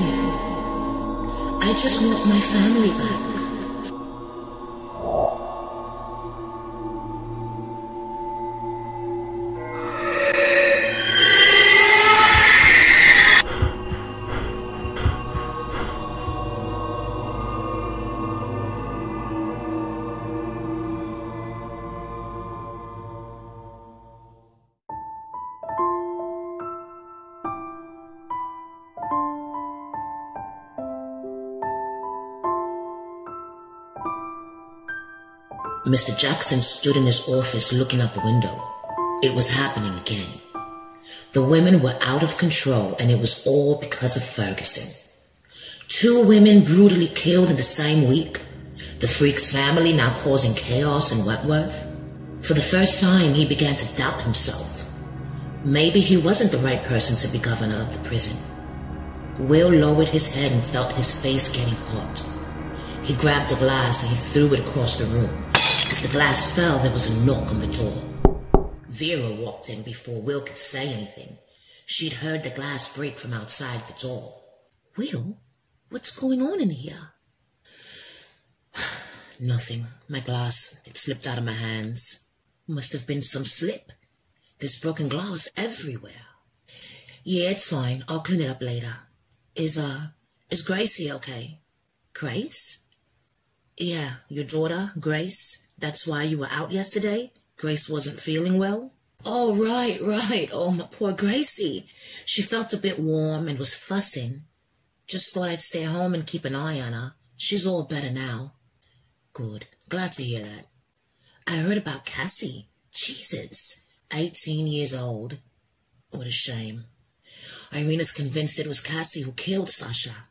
Me. I just want my family back. Mr. Jackson stood in his office looking out the window. It was happening again. The women were out of control and it was all because of Ferguson. Two women brutally killed in the same week. The freak's family now causing chaos in Wentworth. For the first time, he began to doubt himself. Maybe he wasn't the right person to be governor of the prison. Will lowered his head and felt his face getting hot. He grabbed a glass and he threw it across the room. The glass fell, there was a knock on the door. Vera walked in before Will could say anything. She'd heard the glass break from outside the door. Will, what's going on in here? Nothing. My glass. It slipped out of my hands. Must have been some slip. There's broken glass everywhere. Yeah, it's fine. I'll clean it up later. Is, uh, is Gracie okay? Grace? Yeah, your daughter, Grace. That's why you were out yesterday? Grace wasn't feeling well? Oh, right, right. Oh, my poor Gracie. She felt a bit warm and was fussing. Just thought I'd stay home and keep an eye on her. She's all better now. Good. Glad to hear that. I heard about Cassie. Jesus. 18 years old. What a shame. Irina's convinced it was Cassie who killed Sasha.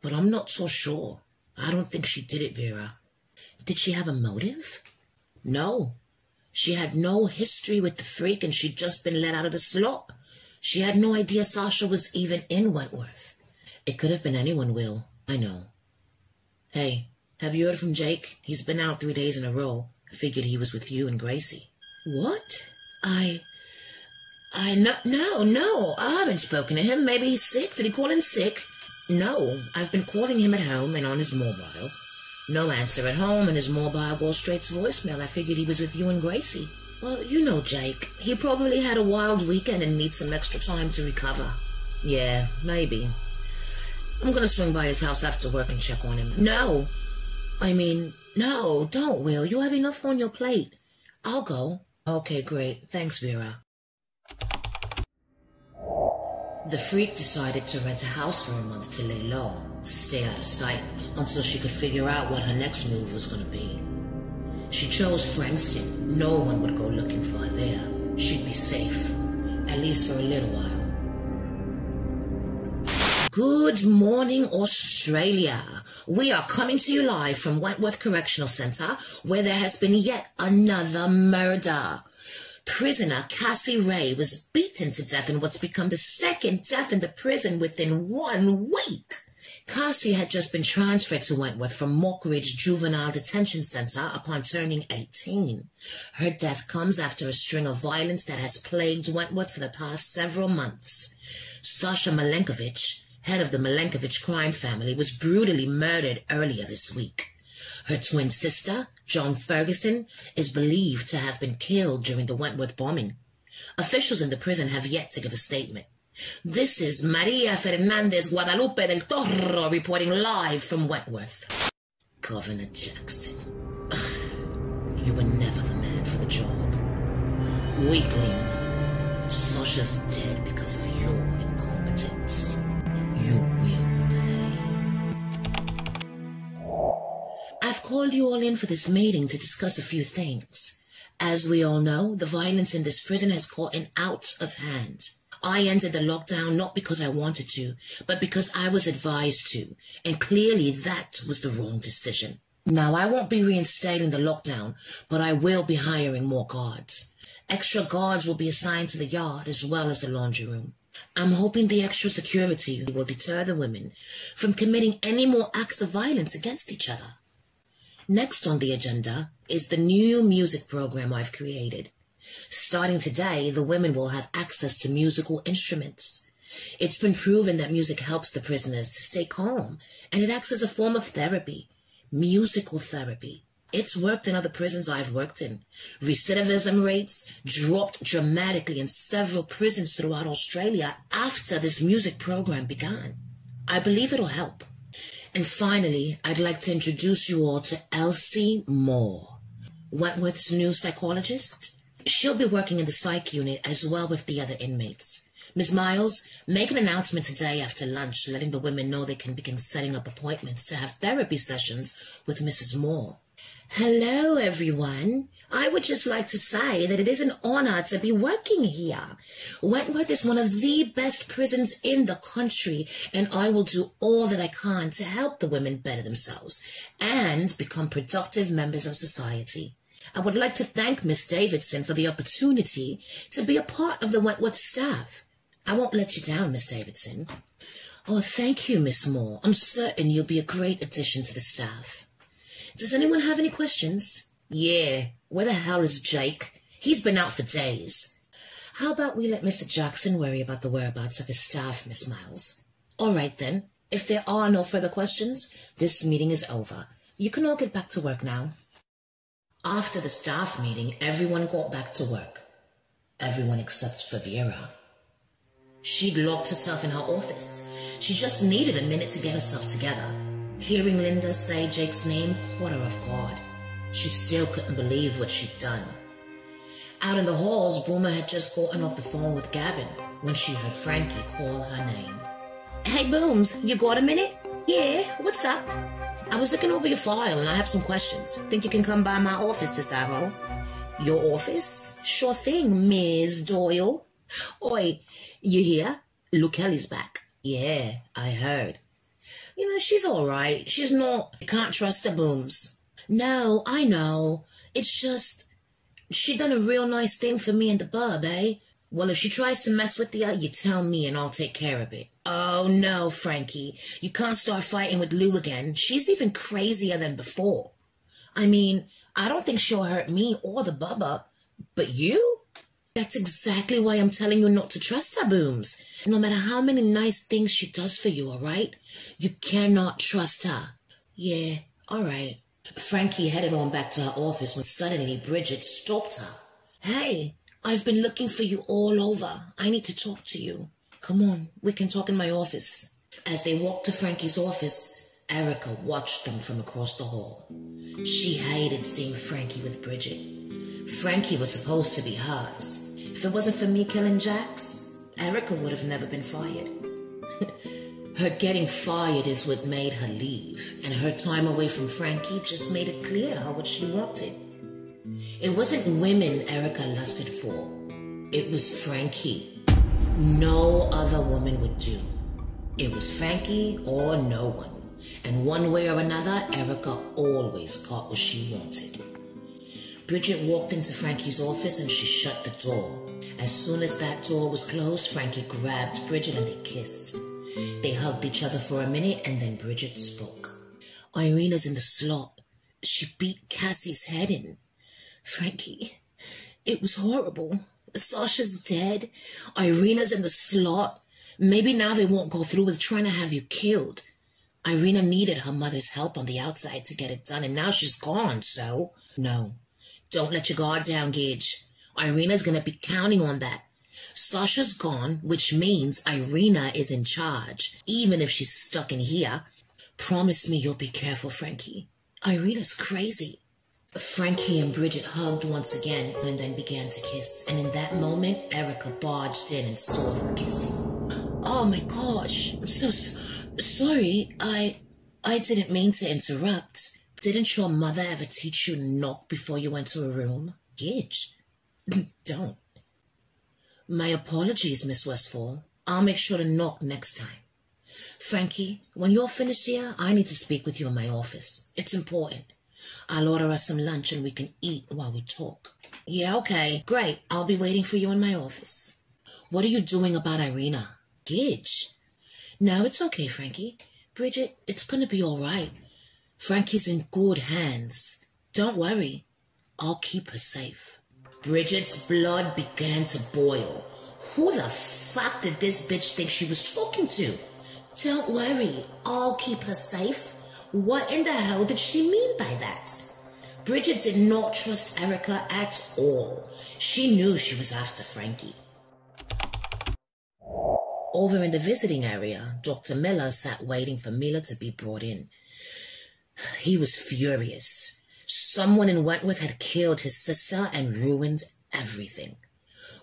But I'm not so sure. I don't think she did it, Vera. Did she have a motive? No. She had no history with the freak and she'd just been let out of the slop. She had no idea Sasha was even in Wentworth. It could have been anyone, Will. I know. Hey, have you heard from Jake? He's been out three days in a row. Figured he was with you and Gracie. What? I... I... No, no, no. I haven't spoken to him. Maybe he's sick. Did he call in sick? No. I've been calling him at home and on his mobile. No answer at home, and his mobile goes straight to voicemail. I figured he was with you and Gracie. Well, you know Jake. He probably had a wild weekend and needs some extra time to recover. Yeah, maybe. I'm gonna swing by his house after work and check on him. No! I mean, no, don't, Will. You have enough on your plate. I'll go. Okay, great. Thanks, Vera. The freak decided to rent a house for a month to lay low, stay out of sight, until she could figure out what her next move was going to be. She chose Frankston. No one would go looking for her there. She'd be safe, at least for a little while. Good morning, Australia. We are coming to you live from Wentworth Correctional Centre, where there has been yet another murder. Prisoner Cassie Ray was beaten to death in what's become the second death in the prison within one week. Cassie had just been transferred to Wentworth from Mockridge Juvenile Detention Center upon turning 18. Her death comes after a string of violence that has plagued Wentworth for the past several months. Sasha Malenkovich, head of the Malenkovich crime family, was brutally murdered earlier this week. Her twin sister, Joan Ferguson, is believed to have been killed during the Wentworth bombing. Officials in the prison have yet to give a statement. This is Maria Fernandez Guadalupe del Toro reporting live from Wentworth. Governor Jackson, you were never the man for the job. Weakling, Sasha's dead because of your incompetence. You will pay. I've called you all in for this meeting to discuss a few things. As we all know, the violence in this prison has gotten out of hand. I ended the lockdown not because I wanted to, but because I was advised to, and clearly that was the wrong decision. Now, I won't be reinstating the lockdown, but I will be hiring more guards. Extra guards will be assigned to the yard as well as the laundry room. I'm hoping the extra security will deter the women from committing any more acts of violence against each other. Next on the agenda is the new music program I've created. Starting today, the women will have access to musical instruments. It's been proven that music helps the prisoners to stay calm, and it acts as a form of therapy, musical therapy. It's worked in other prisons I've worked in. Recidivism rates dropped dramatically in several prisons throughout Australia after this music program began. I believe it'll help. And finally, I'd like to introduce you all to Elsie Moore, Wentworth's new psychologist. She'll be working in the psych unit as well with the other inmates. Ms. Miles, make an announcement today after lunch letting the women know they can begin setting up appointments to have therapy sessions with Mrs. Moore. Hello, everyone. I would just like to say that it is an honor to be working here. Wentworth is one of the best prisons in the country, and I will do all that I can to help the women better themselves and become productive members of society. I would like to thank Miss Davidson for the opportunity to be a part of the Wentworth staff. I won't let you down, Miss Davidson. Oh, thank you, Miss Moore. I'm certain you'll be a great addition to the staff. Does anyone have any questions? Yeah, where the hell is Jake? He's been out for days. How about we let Mr. Jackson worry about the whereabouts of his staff, Miss Miles? All right, then. If there are no further questions, this meeting is over. You can all get back to work now. After the staff meeting, everyone got back to work. Everyone except for Vera. She'd locked herself in her office. She just needed a minute to get herself together. Hearing Linda say Jake's name caught her off guard. She still couldn't believe what she'd done. Out in the halls, Boomer had just gotten off the phone with Gavin when she heard Franky call her name. Hey, Booms, you got a minute? Yeah, what's up? I was looking over your file and I have some questions. Think you can come by my office this hour? Your office? Sure thing, Ms. Doyle. Oi, you here? Lou Kelly's back. Yeah, I heard. You know, she's all right. She's not, can't trust her booms. No, I know. It's just, she done a real nice thing for me in the bub, eh? Well, if she tries to mess with you, you tell me and I'll take care of it. Oh no, Franky. You can't start fighting with Lou again. She's even crazier than before. I mean, I don't think she'll hurt me or the bubba. But you? That's exactly why I'm telling you not to trust her, Booms. No matter how many nice things she does for you, all right? You cannot trust her. Yeah, all right. Franky headed on back to her office when suddenly Bridget stopped her. Hey, I've been looking for you all over. I need to talk to you. Come on, we can talk in my office. As they walked to Franky's office, Erica watched them from across the hall. She hated seeing Franky with Bridget. Franky was supposed to be hers. If it wasn't for me killing Jax, Erica would have never been fired. her getting fired is what made her leave, and her time away from Franky just made it clear how much she wanted. It wasn't women Erica lusted for. It was Franky. No other woman would do. It was Franky or no one. And one way or another, Erica always got what she wanted. Bridget walked into Franky's office and she shut the door. As soon as that door was closed, Franky grabbed Bridget and they kissed. They hugged each other for a minute and then Bridget spoke. Irina's in the slot. She beat Cassie's head in. Franky, it was horrible. Sasha's dead. Irina's in the slot. Maybe now they won't go through with trying to have you killed. Irina needed her mother's help on the outside to get it done, and now she's gone, so no. Don't let your guard down, Gidge. Irina's gonna be counting on that. Sasha's gone, which means Irina is in charge, even if she's stuck in here. Promise me you'll be careful, Franky. Irina's crazy. Franky and Bridget hugged once again and then began to kiss. And in that moment, Erica barged in and saw them kissing. Oh my gosh, I'm so sorry. I, I didn't mean to interrupt. Didn't your mother ever teach you to knock before you went to a room? Gidge, don't. My apologies, Miss Westfall. I'll make sure to knock next time. Franky, when you're finished here, I need to speak with you in my office. It's important. I'll order us some lunch and we can eat while we talk. Yeah, okay. Great. I'll be waiting for you in my office. What are you doing about Irina? Gidge. No, it's okay, Franky. Bridget, it's gonna be all right. Franky's in good hands. Don't worry. I'll keep her safe. Bridget's blood began to boil. Who the fuck did this bitch think she was talking to? Don't worry, I'll keep her safe. What in the hell did she mean by that? Bridget did not trust Erica at all. She knew she was after Franky. Over in the visiting area, Dr. Miller sat waiting for Mila to be brought in. He was furious. Someone in Wentworth had killed his sister and ruined everything.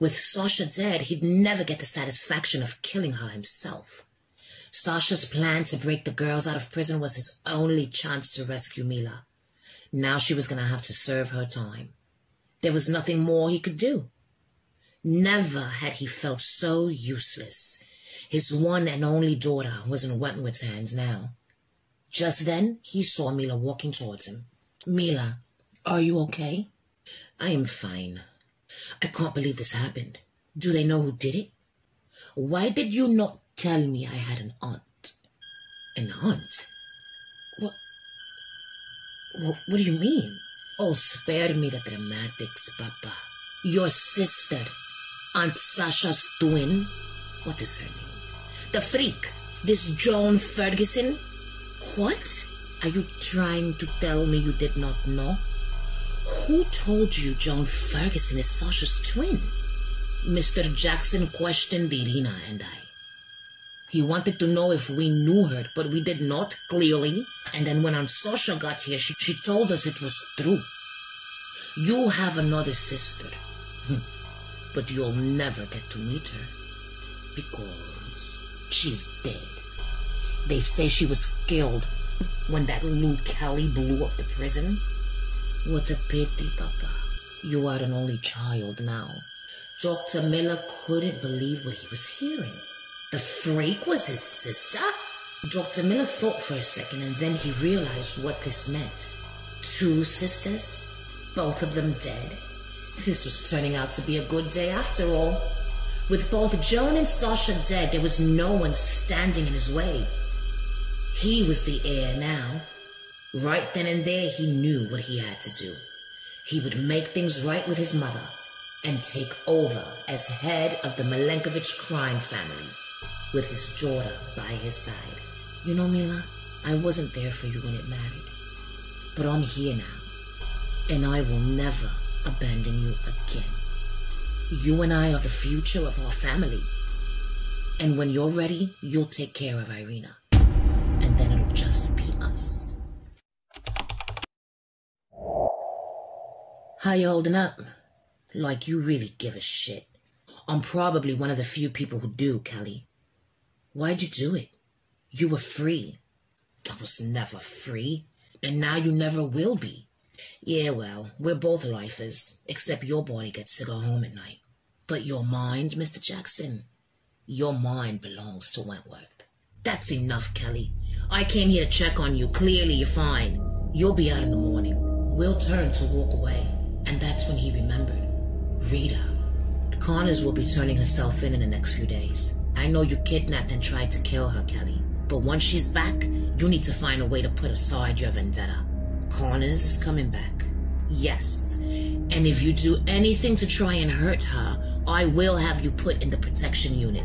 With Sasha dead, he'd never get the satisfaction of killing her himself. Sasha's plan to break the girls out of prison was his only chance to rescue Mila. Now she was going to have to serve her time. There was nothing more he could do. Never had he felt so useless. His one and only daughter was in Wentworth's hands now. Just then, he saw Mila walking towards him. Mila, are you okay? I am fine. I can't believe this happened. Do they know who did it? Why did you not tell me I had an aunt? An aunt? What? What, what do you mean? Oh, spare me the dramatics, Papa. Your sister, Aunt Sasha's twin. What is her name? The freak. This Joan Ferguson. What? Are you trying to tell me you did not know? Who told you Joan Ferguson is Sasha's twin? Mr. Jackson questioned Irina and I. He wanted to know if we knew her, but we did not, clearly. And then when Aunt Sasha got here, she, she told us it was true. You have another sister, hmm. but you'll never get to meet her because she's dead. They say she was killed when that Lou Kelly blew up the prison. What a pity, Papa. You are an only child now. Dr. Miller couldn't believe what he was hearing. The freak was his sister? Dr. Miller thought for a second and then he realized what this meant. Two sisters, both of them dead. This was turning out to be a good day after all. With both Joan and Sasha dead, there was no one standing in his way. He was the heir now. Right then and there, he knew what he had to do. He would make things right with his mother and take over as head of the Milenkovich crime family with his daughter by his side. You know, Mila, I wasn't there for you when it mattered. But I'm here now, and I will never abandon you again. You and I are the future of our family. And when you're ready, you'll take care of Irina. And then it'll just be us. How you holding up? Like you really give a shit. I'm probably one of the few people who do, Kelly. Why'd you do it? You were free. I was never free, and now you never will be. Yeah, well, we're both lifers, except your body gets to go home at night. But your mind, Mr. Jackson, your mind belongs to Wentworth. That's enough, Kelly. I came here to check on you. Clearly, you're fine. You'll be out in the morning. We'll turn to walk away, and that's when he remembered. Rita. Connors will be turning herself in in the next few days. I know you kidnapped and tried to kill her, Kelly. But once she's back, you need to find a way to put aside your vendetta. Connors is coming back. Yes. And if you do anything to try and hurt her, I will have you put in the protection unit.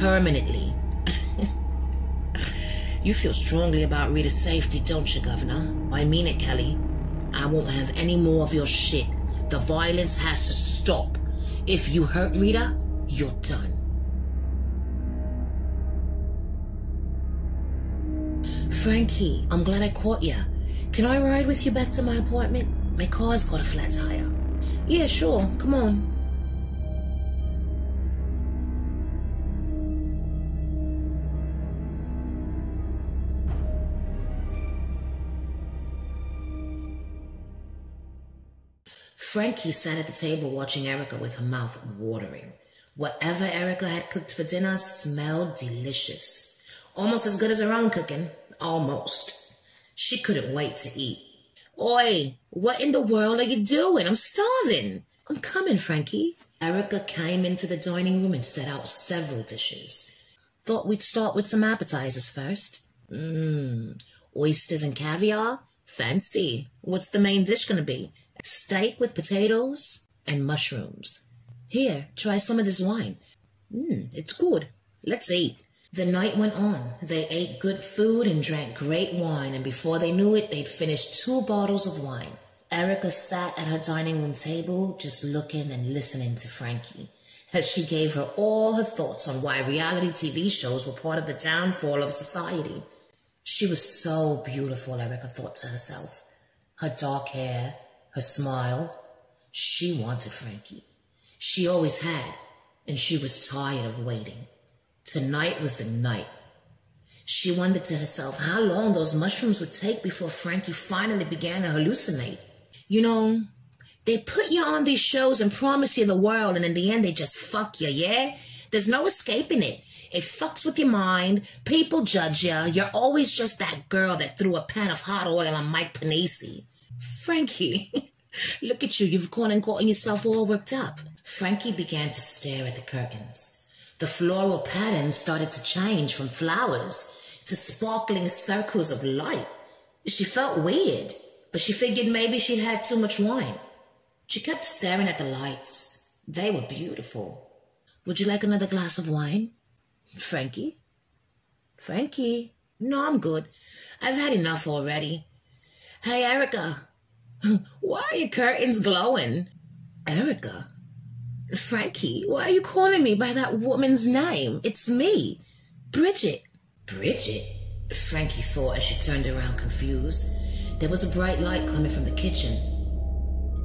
Permanently. you feel strongly about Rita's safety, don't you, Governor? I mean it, Kelly. I won't have any more of your shit. The violence has to stop. If you hurt Rita, you're done. Franky, I'm glad I caught you. Can I ride with you back to my apartment? My car's got a flat tire. Yeah, sure. Come on. Franky sat at the table watching Erica with her mouth watering. Whatever Erica had cooked for dinner smelled delicious. Almost as good as her own cooking. Almost. She couldn't wait to eat. Oi, what in the world are you doing? I'm starving. I'm coming, Franky. Erica came into the dining room and set out several dishes. Thought we'd start with some appetizers first. Mmm, oysters and caviar? Fancy. What's the main dish gonna be? Steak with potatoes and mushrooms. Here, try some of this wine. Hmm, it's good. Let's eat. The night went on. They ate good food and drank great wine, and before they knew it, they'd finished two bottles of wine. Erica sat at her dining room table, just looking and listening to Franky as she gave her all her thoughts on why reality TV shows were part of the downfall of society. She was so beautiful, Erica thought to herself. Her dark hair, her smile. She wanted Franky. She always had, and she was tired of waiting. Tonight was the night. She wondered to herself how long those mushrooms would take before Franky finally began to hallucinate. You know, they put you on these shows and promise you the world, and in the end, they just fuck you, yeah? There's no escaping it. It fucks with your mind. People judge you. You're always just that girl that threw a pan of hot oil on Mike Pennisi. Franky, look at you. You've gone and gotten yourself all worked up. Franky began to stare at the curtains. The floral patterns started to change from flowers to sparkling circles of light. She felt weird but she figured maybe she'd had too much wine. She kept staring at the lights. They were beautiful. Would you like another glass of wine? Franky? Franky? No, I'm good. I've had enough already. Hey, Erica. Why are your curtains glowing? Erica? Franky, why are you calling me by that woman's name? It's me. Bridget. Bridget? Franky thought as she turned around confused. There was a bright light coming from the kitchen.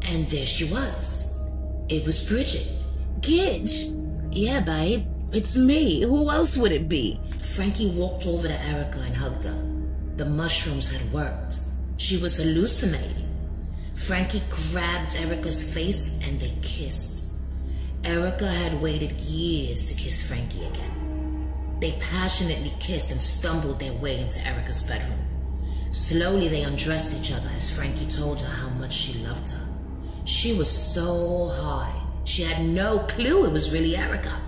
And there she was. It was Bridget. Gidge. Yeah, babe. It's me. Who else would it be? Franky walked over to Erica and hugged her. The mushrooms had worked. She was hallucinating. Franky grabbed Erica's face and they kissed. Erica had waited years to kiss Franky again. They passionately kissed and stumbled their way into Erica's bedroom. Slowly they undressed each other as Franky told her how much she loved her. She was so high, she had no clue it was really Erica.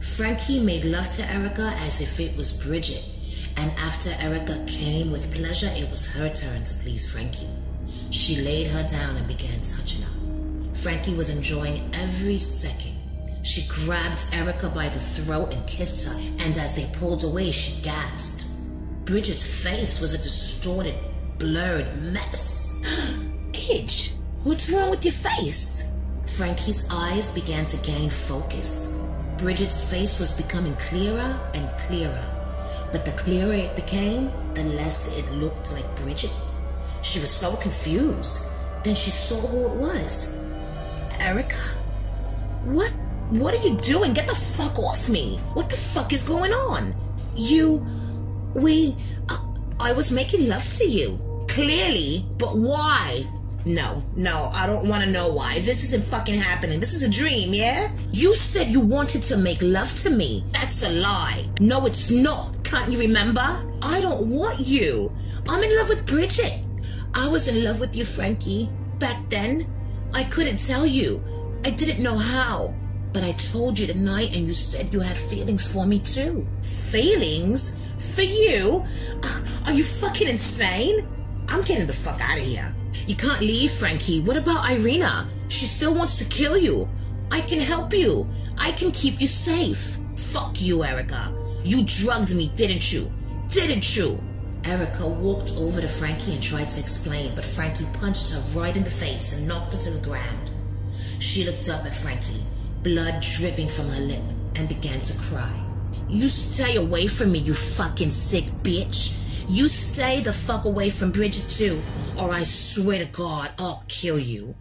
Franky made love to Erica as if it was Bridget, and after Erica came with pleasure, it was her turn to please Franky. She laid her down and began her. Franky was enjoying every second. She grabbed Erica by the throat and kissed her, and as they pulled away, she gasped. Bridget's face was a distorted, blurred mess. Gidge, what's wrong with your face? Franky's eyes began to gain focus. Bridget's face was becoming clearer and clearer. But the clearer it became, the less it looked like Bridget. She was so confused. Then she saw who it was. Erica? What? What are you doing? Get the fuck off me. What the fuck is going on? You we. Uh, I was making love to you. Clearly, but why? No, no, I don't want to know why. This isn't fucking happening. This is a dream, yeah? You said you wanted to make love to me. That's a lie. No, it's not. Can't you remember? I don't want you. I'm in love with Bridget. I was in love with you, Franky. Back then, I couldn't tell you. I didn't know how. But I told you tonight and you said you had feelings for me too. Feelings? For you? Uh, are you fucking insane? I'm getting the fuck out of here. You can't leave, Franky. What about Irina? She still wants to kill you. I can help you. I can keep you safe. Fuck you, Erica. You drugged me, didn't you? Didn't you? Erica walked over to Franky and tried to explain, but Franky punched her right in the face and knocked her to the ground. She looked up at Franky, blood dripping from her lip, and began to cry. You stay away from me, you fucking sick bitch. You stay the fuck away from Bridget too, or I swear to God, I'll kill you.